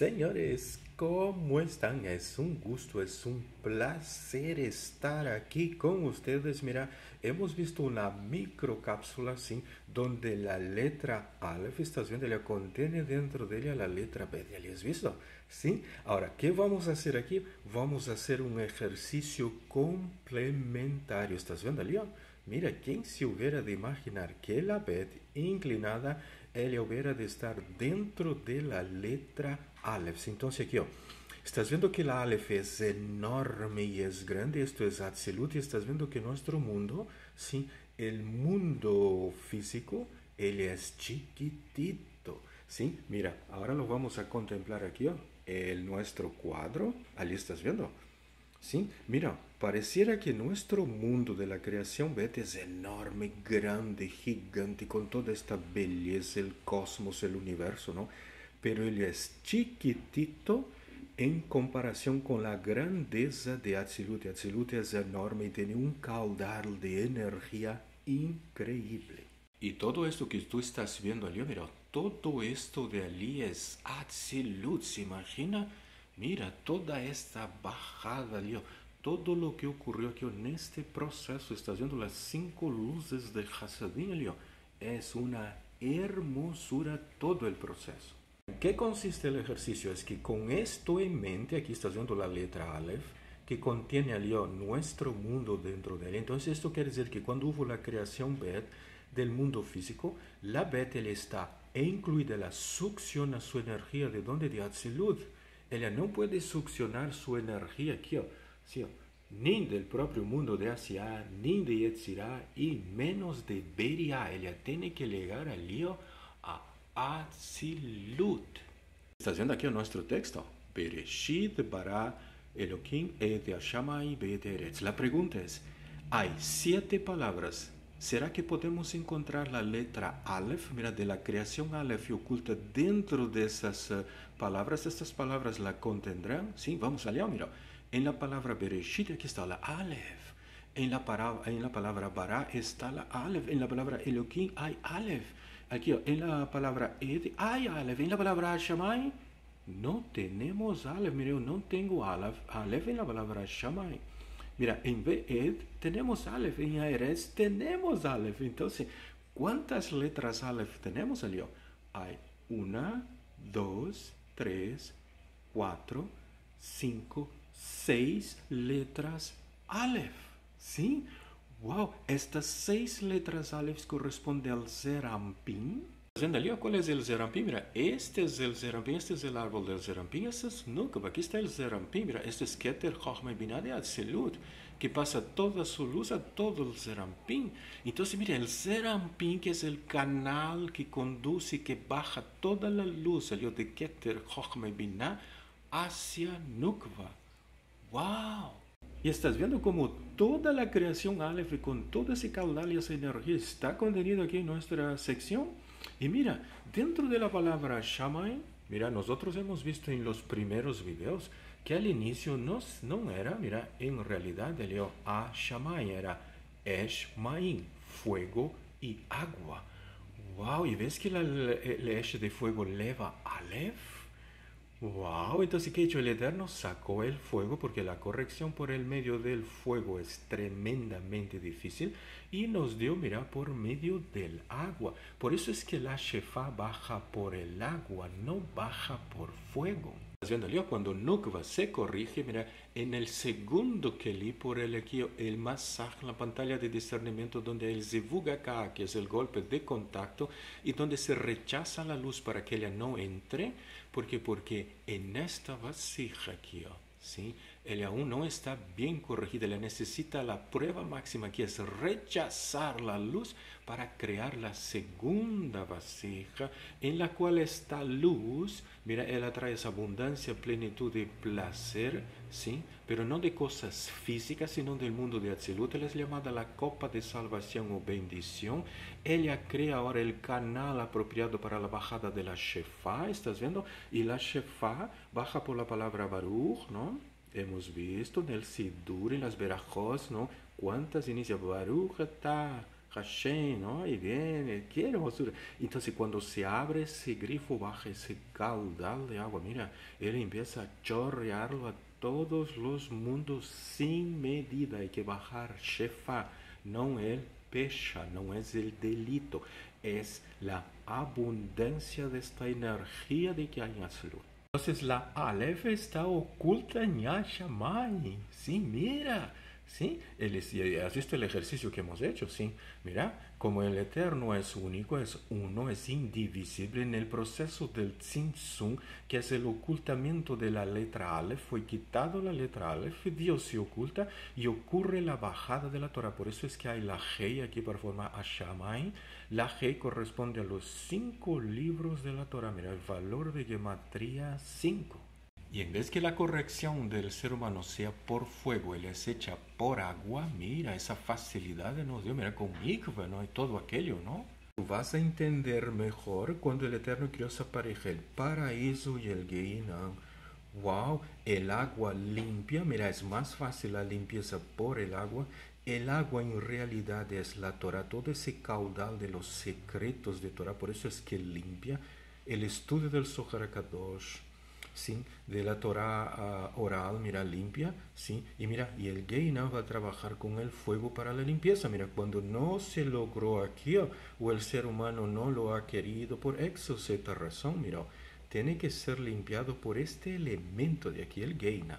Señores, ¿cómo están? Es un gusto, es un placer estar aquí con ustedes. Mira, hemos visto una microcápsula, ¿sí? Donde la letra Aleph, estás viendo, la contiene dentro de ella la letra B. ¿Ya has visto? ¿Sí? Ahora, ¿qué vamos a hacer aquí? Vamos a hacer un ejercicio complementario. ¿Estás viendo, León? Mira, ¿quién se hubiera de imaginar que la B inclinada ella hubiera de estar dentro de la letra Aleph. Entonces aquí, estás viendo que la Aleph es enorme y es grande, esto es absoluto, y estás viendo que nuestro mundo, sí, el mundo físico, él es chiquitito, ¿sí? Mira, ahora lo vamos a contemplar aquí, el nuestro cuadro, allí estás viendo, ¿sí? Mira, pareciera que nuestro mundo de la creación, vete, es enorme, grande, gigante, con toda esta belleza, el cosmos, el universo, ¿no? Pero él es chiquitito en comparación con la grandeza de Atzilut. Atzilut es enorme y tiene un caudal de energía increíble. Y todo esto que tú estás viendo allí, mira, todo esto de allí es Atzilut, ¿se imagina? Mira, toda esta bajada allí, todo lo que ocurrió aquí en este proceso, estás viendo las cinco luces de Hasadim, es una hermosura todo el proceso. ¿Qué consiste el ejercicio? Es que con esto en mente, aquí estás viendo la letra Aleph, que contiene allí nuestro mundo dentro de él. Entonces esto quiere decir que cuando hubo la creación Bet del mundo físico, la Bet está incluida, la succiona su energía de donde de Atzilut. Ella no puede succionar su energía aquí, ¿sí? ni del propio mundo de Asia, ni de Yetzirah, y menos de Beria. Ella tiene que llegar al lío a Atzilut. Está viendo aquí nuestro texto. Bereshit bara Elohim et beteretz. La pregunta es, hay siete palabras. ¿Será que podemos encontrar la letra Aleph? Mira, de la creación Aleph oculta dentro de esas uh, palabras. ¿Estas palabras la contendrán? Sí, vamos allá, mira. En la palabra Bereshit aquí está la Aleph. En la, para, en la palabra Bara está la Aleph. En la palabra Elohim hay Aleph. Aquí en la palabra Ed hay Aleph. En la palabra Shamay no tenemos Aleph. Mira, no tengo Aleph, Aleph en la palabra Shamay. Mira, en Ed tenemos Aleph. En Eretz tenemos Aleph. Entonces, ¿cuántas letras Aleph tenemos, Elio? Hay una, dos, tres, cuatro, cinco, seis letras Aleph. ¿Sí? Wow, estas seis letras Aleph corresponden al Zerampín. ¿Cuál es el Zerampín? Mira, este es el Zerampín, este es el árbol del Zerampín, este es Nukab, aquí está el Zerampín, mira, este es Keter Chochma Binah de Atzilut, que pasa toda su luz a todo el Zerampín. Entonces, mira, el Zerampín, que es el canal que conduce que baja toda la luz, el de Keter Chochma Binah, hacia Nukva. ¡Wow! Y estás viendo como toda la creación Aleph con todo ese caudal y esa energía está contenido aquí en nuestra sección. Y mira, dentro de la palabra Shamay, mira, nosotros hemos visto en los primeros videos que al inicio no, no era, mira, en realidad el leo a Shamay era Esh Main, fuego y agua. Wow, y ves que la, el Esh de fuego leva Aleph. Wow, entonces ¿qué ha hecho el Eterno? Sacó el fuego porque la corrección por el medio del fuego es tremendamente difícil y nos dio, mira, por medio del agua. Por eso es que la Shefa baja por el agua, no baja por fuego. Viendo cuando Nukva se corrige, mira, en el segundo que li por el aquí, el masaje, la pantalla de discernimiento donde el acá, que es el golpe de contacto, y donde se rechaza la luz para que ella no entre, porque porque en esta vasija aquí, ¿sí? Ella aún no está bien corregida, ella necesita la prueba máxima que es rechazar la luz para crear la segunda vasija en la cual esta luz, mira, ella trae esa abundancia, plenitud de placer, ¿sí? Pero no de cosas físicas, sino del mundo de Atzilut, ella es llamada la copa de salvación o bendición. Ella crea ahora el canal apropiado para la bajada de la Shefa, ¿estás viendo? Y la Shefa baja por la palabra Baruch, ¿no? Hemos visto en el Sidur, en las Berajos, ¿no? ¿Cuántas inicia Baruch Hashem, ¿no? Y viene, qué hermosura. Entonces cuando se abre ese grifo, baja ese caudal de agua, mira, él empieza a chorrearlo a todos los mundos sin medida. Hay que bajar Shefa, no el pecha, no es el delito, es la abundancia de esta energía de que hay. Entonces la Aleph está oculta en Yashamay. Sí, mira. ¿Sí? ¿Has visto el ejercicio que hemos hecho? Sí. Mira, como el Eterno es único, es uno, es indivisible en el proceso del Tzimtzum, que es el ocultamiento de la letra Aleph, fue quitado la letra Aleph, Dios se oculta y ocurre la bajada de la Torah. Por eso es que hay la G aquí para formar Ashamay. La G corresponde a los cinco libros de la Torah. Mira, el valor de gematría 5. Y en vez que la corrección del ser humano sea por fuego y les echa por agua, mira esa facilidad de nos dio, mira con mikve, ¿no? Y todo aquello, ¿no? Tú vas a entender mejor cuando el Eterno creó esa pareja, el paraíso y el Geinam. Wow, el agua limpia, mira, es más fácil la limpieza por el agua. El agua en realidad es la Torah, todo ese caudal de los secretos de Torah, por eso es que limpia. El estudio del Zohar Kadosh, ¿sí? de la Torah ah, oral, mira, limpia, ¿sí? y mira, y el Geina va a trabajar con el fuego para la limpieza, mira, cuando no se logró aquí o el ser humano no lo ha querido por X o razón, mira, tiene que ser limpiado por este elemento de aquí, el Geina.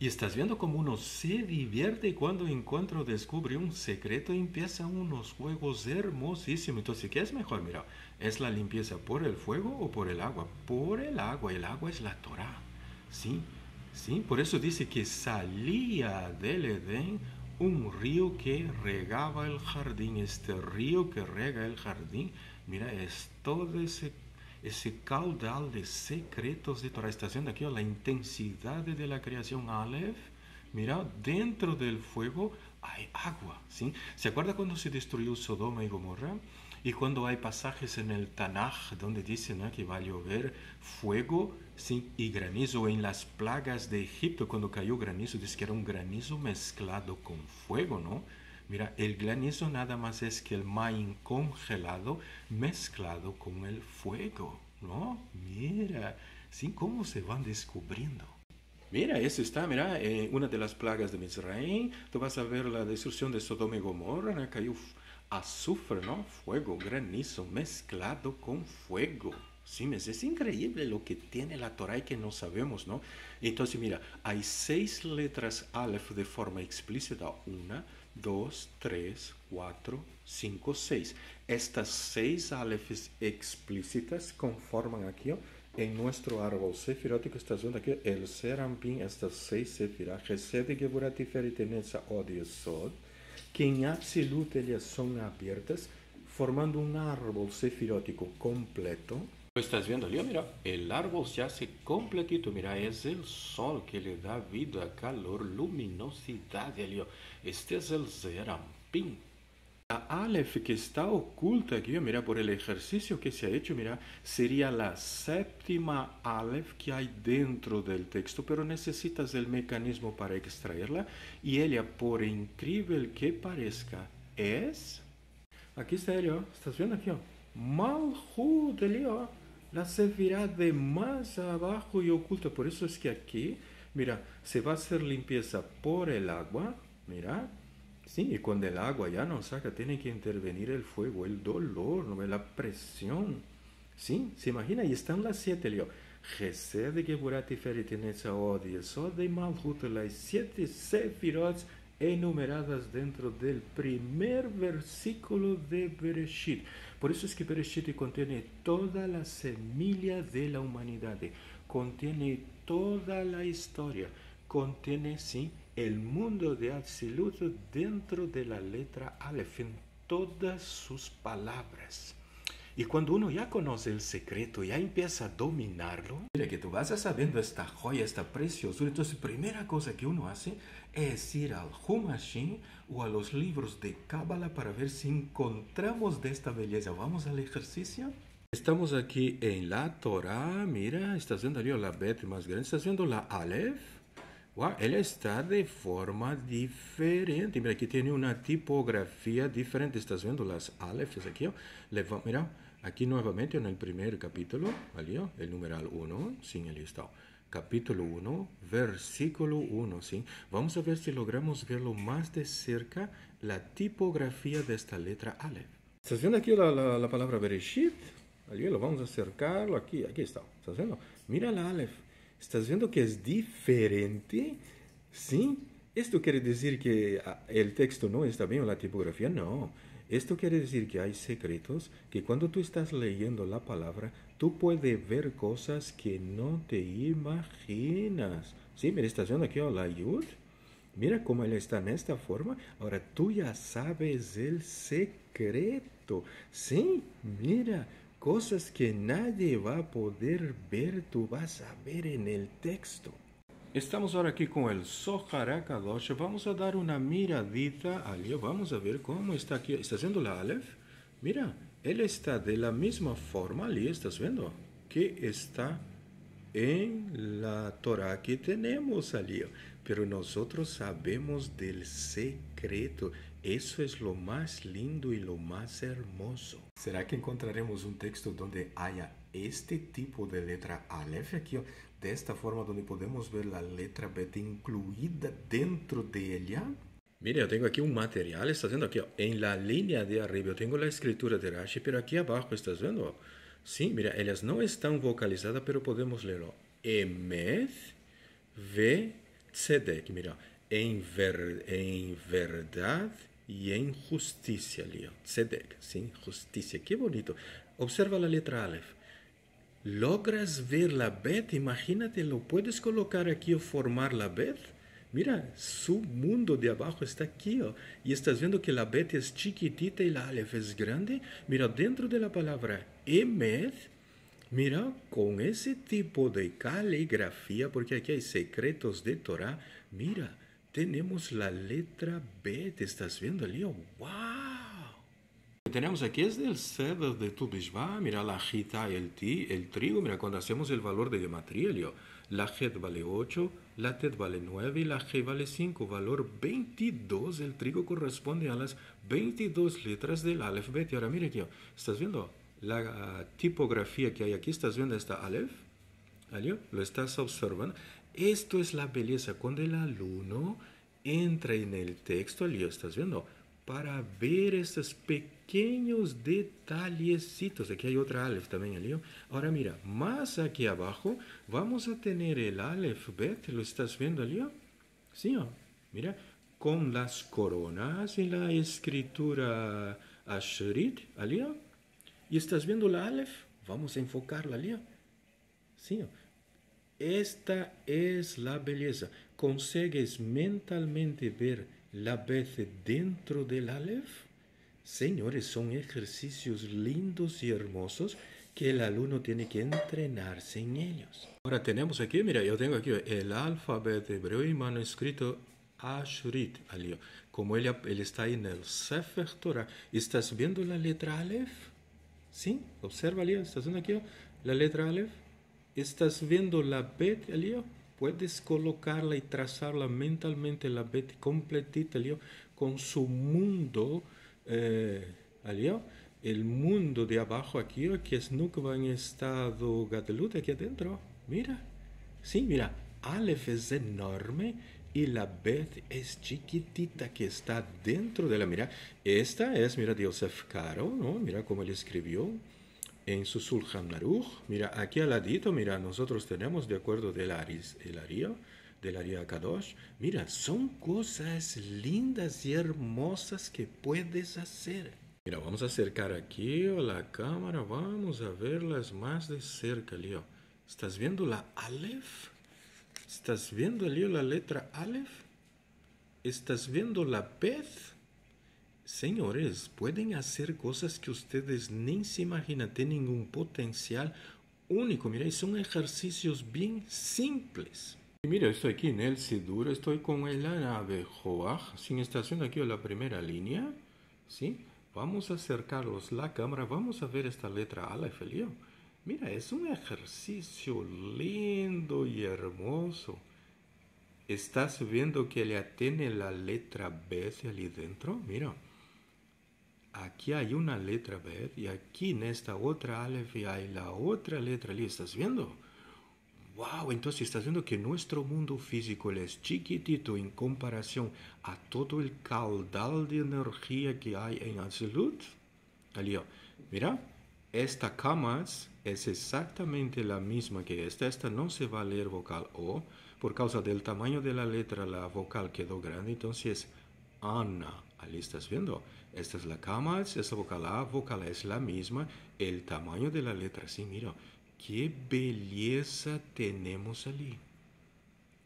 Y estás viendo cómo uno se divierte cuando encuentro descubre un secreto y empieza unos juegos hermosísimos. Entonces, ¿qué es mejor? Mira, ¿es la limpieza por el fuego o por el agua? Por el agua. El agua es la Torah. Sí, sí. Por eso dice que salía del Edén un río que regaba el jardín. Este río que rega el jardín, mira, es todo ese ese caudal de secretos de Torah. Está haciendo aquí la intensidad de la creación Aleph. Mira, dentro del fuego hay agua. ¿sí? ¿Se acuerda cuando se destruyó Sodoma y Gomorra? Y cuando hay pasajes en el Tanaj donde dicen que va a llover fuego ¿sí? y granizo en las plagas de Egipto, cuando cayó granizo, dice que era un granizo mezclado con fuego, ¿no? Mira, el granizo nada más es que el maíz congelado mezclado con el fuego, ¿no? Mira, ¿sí? ¿Cómo se van descubriendo? Mira, eso está, mira, eh, una de las plagas de Misraim, tú vas a ver la destrucción de Sodoma y Gomorra, ¿no? cayó azufre, ¿no? Fuego, granizo mezclado con fuego. Sí, es increíble lo que tiene la Torah y que no sabemos, ¿no? Entonces, mira, hay seis letras Aleph de forma explícita. Una, 2, 3, 4, 5, 6. Estas seis alefes explícitas conforman aquí en nuestro árbol sefirótico. Está viendo aquí el serampín, estas seis sefirá, Gesed, Geburat, Tiferet, Od y Sod, que en absoluto ellas son abiertas, formando un árbol sefirótico completo. Estás viendo, Leo, mira, el árbol se hace completito, mira, es el sol que le da vida, calor, luminosidad, Leo. Este es el Zerampin. La Aleph que está oculta aquí, mira, por el ejercicio que se ha hecho, mira, sería la séptima Aleph que hay dentro del texto, pero necesitas el mecanismo para extraerla y ella, por increíble que parezca, es... Aquí está Leo, ¿estás viendo aquí? Malhut, Leo la sefirá de más abajo y oculta. Por eso es que aquí, mira, se va a hacer limpieza por el agua, mira. Sí, y cuando el agua ya no saca, tiene que intervenir el fuego, el dolor, ¿no? la presión. Sí, se imagina, y están las siete, Leo. Gesed, Geburat, Tiferet, Netzahod y Sod de Malhut, las siete sefirot enumeradas dentro del primer versículo de Bereshit. Por eso es que Bereshit contiene toda la semilla de la humanidad, contiene toda la historia, contiene, sí, el mundo de absoluto dentro de la letra Aleph, en todas sus palabras. Y cuando uno ya conoce el secreto, ya empieza a dominarlo, mira que tú vas a sabiendo esta joya, esta preciosura, entonces primera cosa que uno hace es ir al Humashim o a los libros de Kabbalah para ver si encontramos de esta belleza. Vamos al ejercicio. Estamos aquí en la Torah, mira, está haciendo la Bet más grande, está haciendo la Aleph, Wow, él está de forma diferente. Mira, aquí tiene una tipografía diferente. ¿Estás viendo las alefes aquí? mira, aquí nuevamente en el primer capítulo, ¿vale? El numeral 1, sin el listado. Capítulo 1, versículo 1, ¿sí? Vamos a ver si logramos verlo más de cerca, la tipografía de esta letra alef. ¿Estás viendo aquí la, la, palabra Bereshit? ¿Vale? Lo vamos a acercarlo aquí, aquí está. ¿Estás viendo? Mira la alef. ¿Estás viendo que es diferente? ¿Sí? ¿Esto quiere decir que ah, el texto no está bien o la tipografía? No. Esto quiere decir que hay secretos que cuando tú estás leyendo la palabra, tú puedes ver cosas que no te imaginas. ¿Sí? Mira, estás viendo aquí la ayud. Mira cómo está en esta forma. Ahora tú ya sabes el secreto. Sí, mira, Cosas que nadie va a poder ver, tú vas a ver en el texto. Estamos ahora aquí con el Kadosh. Vamos a dar una miradita al Vamos a ver cómo está aquí. ¿Está haciendo la Aleph? Mira, él está de la misma forma, Ali, ¿estás viendo? Que está en la Torah que tenemos, Ali. Pero nosotros sabemos del secreto. Eso es lo más lindo y lo más hermoso. ¿Será que encontraremos un texto donde haya este tipo de letra Aleph aquí? De esta forma donde podemos ver la letra Bet incluida dentro de ella. Mire, yo tengo aquí un material, estás viendo aquí, en la línea de arriba, yo tengo la escritura de Rashi, pero aquí abajo, ¿estás viendo? Sí, mira, ellas no están vocalizadas, pero podemos leerlo. Emet ve tzedek, mira, en, ver, en verdad y en justicia, Leo. Tzedek, ¿sí? Justicia. Qué bonito. Observa la letra Aleph. ¿Logras ver la Bet? Imagínate, lo puedes colocar aquí o formar la Bet. Mira, su mundo de abajo está aquí. Y estás viendo que la Bet es chiquitita y la Aleph es grande. Mira, dentro de la palabra Emet, mira, con ese tipo de caligrafía, porque aquí hay secretos de Torah, mira, tenemos la letra B. ¿Te estás viendo, Leo? ¡Wow! Tenemos aquí es del ceder de tu Mira la jita y el ti, el trigo. Mira, cuando hacemos el valor de gematría, Leo. La jet vale 8, la tet vale 9 y la g vale 5. Valor 22. El trigo corresponde a las 22 letras del Aleph Bet. Y ahora mire, tío, ¿estás viendo la tipografía que hay aquí? ¿Estás viendo esta Aleph? ¿Lo estás observando? Esto es la belleza cuando el alumno entra en el texto, ¿lo estás viendo? Para ver estos pequeños detallecitos. Aquí hay otra alef también, Elio. Ahora mira, más aquí abajo vamos a tener el alef bet. ¿Lo estás viendo, Elio? Sí, mira, con las coronas y la escritura ashrit, Elio. ¿Y estás viendo la alef? Vamos a enfocarla, Elio. Sí, esta es la belleza. ¿Consigues mentalmente ver la belleza dentro del Aleph? Señores, son ejercicios lindos y hermosos que el alumno tiene que entrenarse en ellos. Ahora tenemos aquí, mira, yo tengo aquí el alfabeto hebreo y manuscrito Ashrit, como él, él está en el Sefer Torah. ¿Estás viendo la letra Aleph? ¿Sí? Observa, Alio, ¿estás viendo aquí la letra Aleph? ¿Estás viendo la Bet, Elio? Puedes colocarla y trazarla mentalmente, la Bet completita, Elio, con su mundo, eh, El mundo de abajo aquí, que es Nukva en estado Gatelut, aquí adentro. Mira. Sí, mira. Aleph es enorme y la Bet es chiquitita que está dentro de la mira. Esta es, mira, de Yosef Caro, ¿no? Mira cómo él escribió en su Sulhan Naruj, mira, aquí al ladito, mira, nosotros tenemos de acuerdo del Aris, el Aria, del Aria Kadosh, mira, son cosas lindas y hermosas que puedes hacer. Mira, vamos a acercar aquí a la cámara, vamos a verlas más de cerca, Leo. ¿Estás viendo la Aleph? ¿Estás viendo, Leo, la letra Aleph? ¿Estás viendo la Pez? Señores, pueden hacer cosas que ustedes ni se imaginan, tienen un potencial único. Mira, son ejercicios bien simples. Y mira, estoy aquí en el Sidur, estoy con el nave Joach, sin estación aquí en la primera línea. ¿sí? Vamos a acercarlos la cámara, vamos a ver esta letra Aleph, Mira, es un ejercicio lindo y hermoso. ¿Estás viendo que ya tiene la letra B allí dentro? Mira. Aquí hay una letra B y aquí en esta otra Aleph hay la otra letra Ali. ¿Estás viendo? Wow, entonces estás viendo que nuestro mundo físico es chiquitito en comparación a todo el caudal de energía que hay en absolut. Mira, esta cama es exactamente la misma que esta. Esta no se va a leer vocal O. Por causa del tamaño de la letra, la vocal quedó grande. Entonces, Ana. Ali estás viendo. Esta es la cama, esta vocal A, vocal es la misma. El tamaño de la letra, sí, mira. ¡Qué belleza tenemos allí!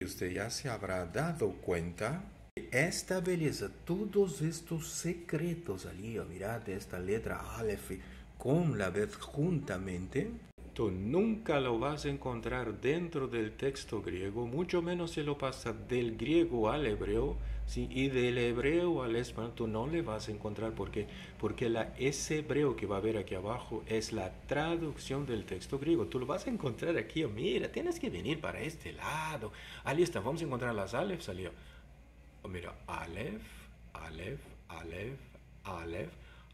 Usted ya se habrá dado cuenta esta belleza, todos estos secretos allí, mira, de esta letra Aleph con la vez juntamente, nunca lo vas a encontrar dentro del texto griego, mucho menos se lo pasa del griego al hebreo, y del hebreo al español tú no le vas a encontrar porque porque la, ese hebreo que va a ver aquí abajo es la traducción del texto griego. Tú lo vas a encontrar aquí, oh, mira, tienes que venir para este lado. Ahí está, vamos a encontrar las alef, salió. Oh, mira, alef, alef, alef, alef.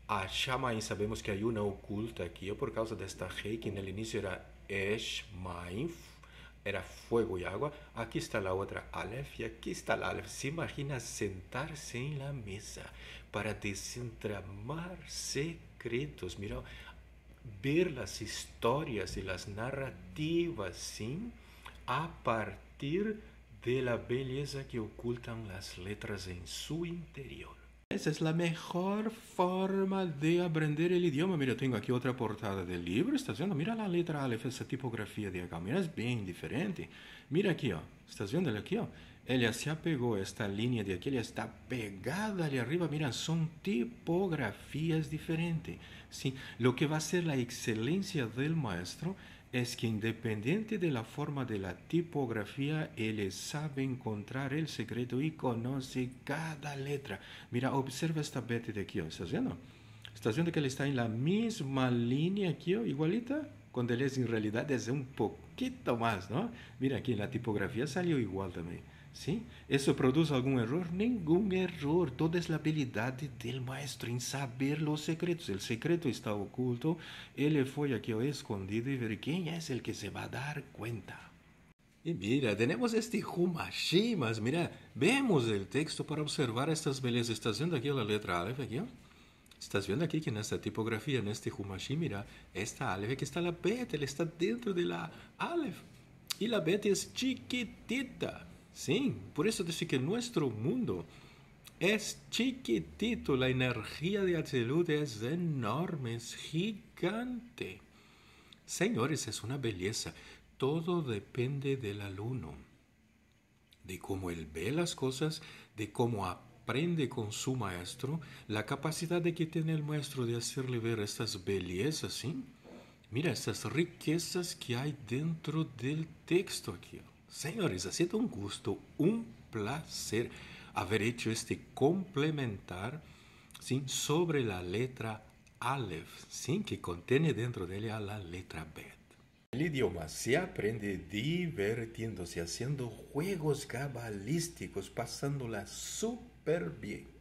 A Shamain sabemos que hay una oculta aquí por causa de esta G que en el inicio era Esh, era fuego y agua. Aquí está la otra Aleph y aquí está la Aleph. ¿Se imagina sentarse en la mesa para desentramar secretos? Mira, ver las historias y las narrativas, ¿sí? A partir de la belleza que ocultan las letras en su interior. Esa es la mejor forma de aprender el idioma. Mira, tengo aquí otra portada del libro. ¿Estás viendo? Mira la letra Aleph, esa tipografía de acá. Mira, es bien diferente. Mira aquí, oh. ¿estás viendo aquí? Oh? Ella se apegó esta línea de aquí, ella está pegada allá arriba. Mira, son tipografías diferentes. ¿sí? Lo que va a ser la excelencia del maestro es que independiente de la forma de la tipografía, él sabe encontrar el secreto y conoce cada letra. Mira, observa esta Betty de aquí, ¿estás viendo? ¿Estás viendo que él está en la misma línea aquí, igualita? Cuando él es en realidad es un poquito más, ¿no? Mira, aquí en la tipografía salió igual también. ¿Sí? ¿Eso produce algún error? Ningún error. Toda es la habilidad del maestro en saber los secretos. El secreto está oculto. Él fue aquí escondido y ver quién es el que se va a dar cuenta. Y mira, tenemos este Humashimas. Mira, vemos el texto para observar estas bellezas. ¿Estás viendo aquí la letra Aleph? Aquí? Estás viendo aquí que en esta tipografía, en este Humashi, mira, esta Aleph, aquí está la Bet, él está dentro de la Aleph. Y la Bet es chiquitita. Sí, por eso dice que nuestro mundo es chiquitito, la energía de Atzilut es enorme, es gigante. Señores, es una belleza. Todo depende del alumno, de cómo él ve las cosas, de cómo aprende con su maestro, la capacidad de que tiene el maestro de hacerle ver estas bellezas, ¿sí? Mira, estas riquezas que hay dentro del texto aquí. Señores, ha sido un gusto, un placer haber hecho este complementar ¿sí? sobre la letra Aleph, ¿sí? que contiene dentro de ella la letra Bet. El idioma se aprende divirtiéndose, haciendo juegos cabalísticos, pasándola súper bien.